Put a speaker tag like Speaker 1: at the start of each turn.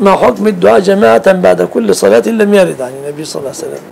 Speaker 1: ما حكم الدعاء جماعة بعد كل صلاة لم يرد عن يعني النبي صلى الله عليه وسلم.